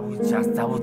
杂物架杂物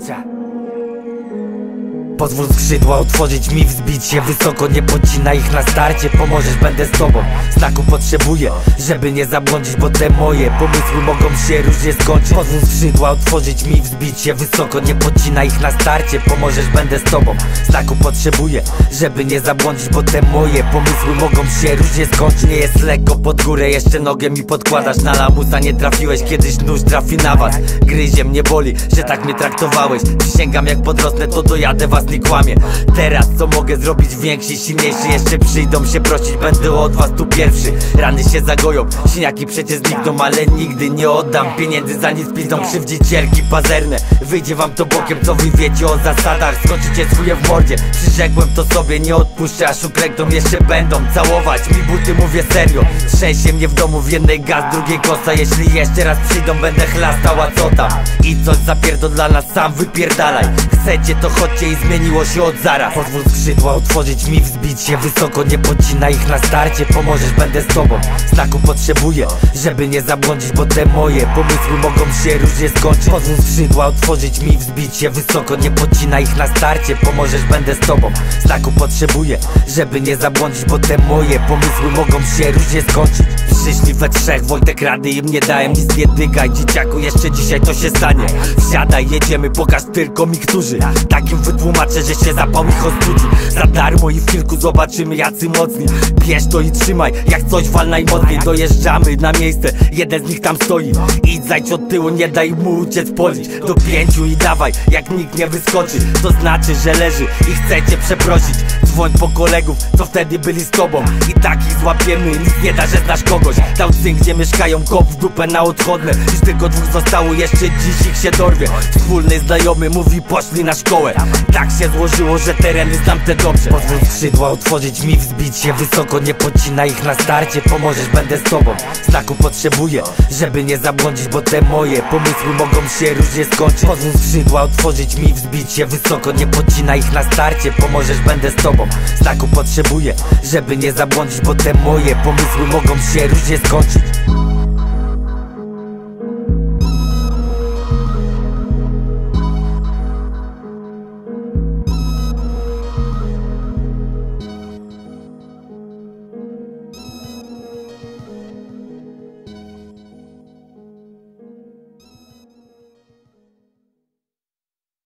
Pozwól skrzydła otworzyć mi wzbić się wysoko. Nie podcina ich na starcie, pomożesz, będę z tobą. Znaku potrzebuję, żeby nie zabłądzić Bo te moje pomysły mogą się różnie skończyć. Pozwól skrzydła otworzyć mi wzbić się wysoko. Nie podcina ich na starcie, pomożesz, będę z tobą. Znaku potrzebuję, żeby nie zabłądzić Bo te moje pomysły mogą się różnie skończyć. Nie jest lekko pod górę, jeszcze nogę mi podkładasz. Na lamusa nie trafiłeś, kiedyś nóż trafi na was. Gryzie mnie boli, że tak mnie traktowałeś. Przysięgam jak podrosnę to dojadę was nie kłamie. Teraz co mogę zrobić więksi, silniejszy? Jeszcze przyjdą się prosić, będę od was tu pierwszy. Rany się zagoją, siniaki przecież znikną Ale nigdy nie oddam pieniędzy za nic. Pizdą krzywdzicielki pazerne. Wyjdzie wam to bokiem, co wy wiecie o zasadach. Skończycie swoje w mordzie. Przyrzekłem to sobie, nie odpuszczę Aż uklękną. Jeszcze będą całować Mi buty mówię serio. Trzęsie mnie w domu w jednej gaz, drugiej kosa. Jeśli jeszcze raz przyjdą, będę chlastała co tam? I coś zapierdol nas, sam wypierdalaj. Chcecie to chodźcie i zmieniło się od zaraz. Pozwól skrzydła otworzyć mi wzbić się wysoko. Nie podcina ich na starcie, pomożesz, będę z tobą. Znaku potrzebuję, żeby nie zabłądzić Bo te moje pomysły mogą się różnie skończyć. Pozwól skrzydła otworzyć mi wzbić się wysoko. Nie podcina ich na starcie, pomożesz, będę z tobą. Znaku potrzebuję, żeby nie zabłądzić Bo te moje pomysły mogą się różnie skończyć. Przyszli we trzech, Wojtek rady im nie dałem Nic nie dygaj, dzieciaku, jeszcze dzisiaj to się stanie Wsiadaj, jedziemy, pokaż tylko mi którzy. Takim wytłumaczę, że się zapał ich Za darmo i w kilku zobaczymy jacy mocni. Bierz to i trzymaj, jak coś wal najmocniej Dojeżdżamy na miejsce, jeden z nich tam stoi. Idź zajdź od tyłu, nie daj mu uciec polić Do pięciu i dawaj, jak nikt nie wyskoczy. To znaczy, że leży i chcecie przeprosić Dzwoń po kolegów, co wtedy byli z tobą. I takich złapiemy, nic nie da, że znasz kogoś. Dał syn, gdzie mieszkają, kop w dupę na odchodne. Już tylko dwóch zostało, jeszcze dziś ich się dorwie. Wspólny znajomy mówi, poszli na szkołę. Tak się złożyło, że tereny znam te dobrze. Pozwól skrzydła otworzyć mi wzbić się wysoko. Nie podcina ich na starcie, pomożesz, będę z tobą. Znaku potrzebuję, żeby nie zabłądzić Bo te moje pomysły mogą się różnie skończyć. Pozwól skrzydła otworzyć mi wzbić się wysoko. Nie podcina ich na starcie, pomożesz, będę z tobą Znaku potrzebuję, żeby nie zabłądzić Bo te moje pomysły mogą się różnie skończyć